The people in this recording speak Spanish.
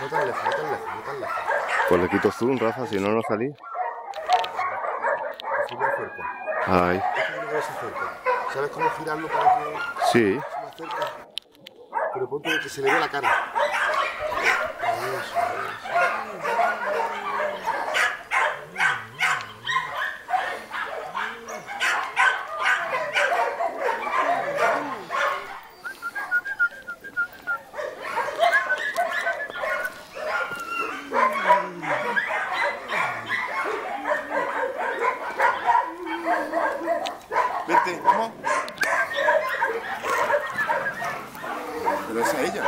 lejos, no tan lejos, no tan lejos. Pues le quito zoom, Rafa, si no, no salí. Me acerco. Ay. ¿Sabes cómo girarlo para que sí. se me acerque? Pero ponte que se le vea la cara. Vamos. Pero es ella.